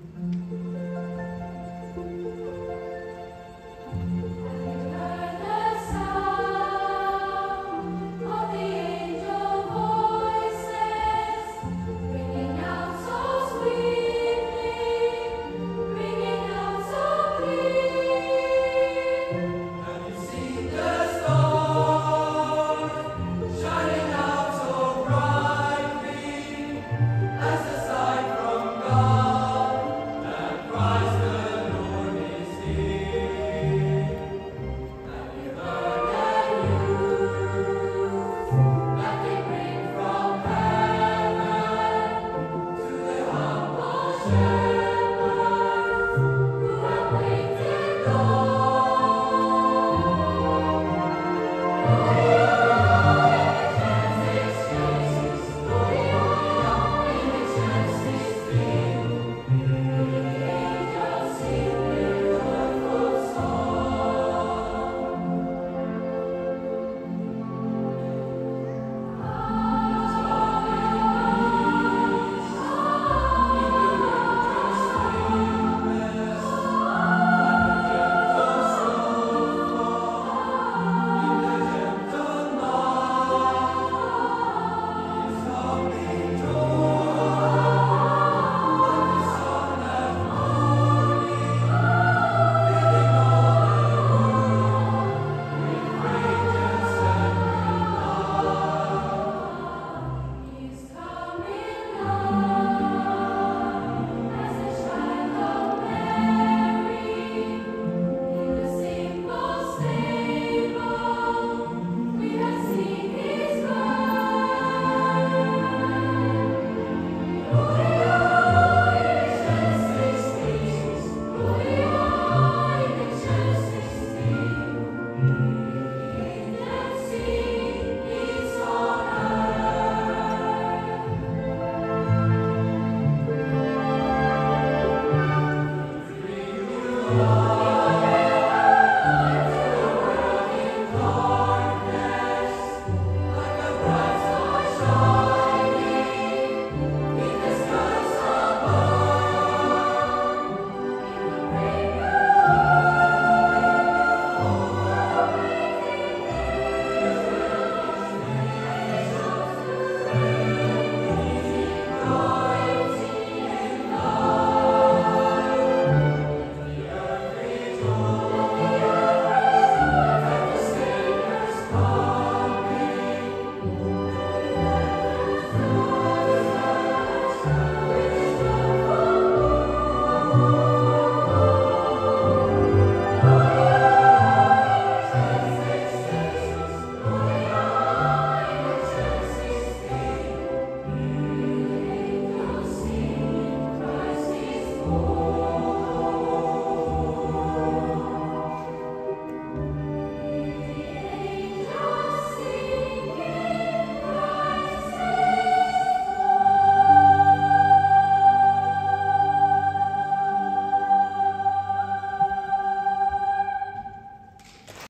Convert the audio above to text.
You. Lord. Lord.